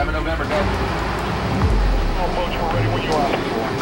7 November, go. All boats were ready when you are.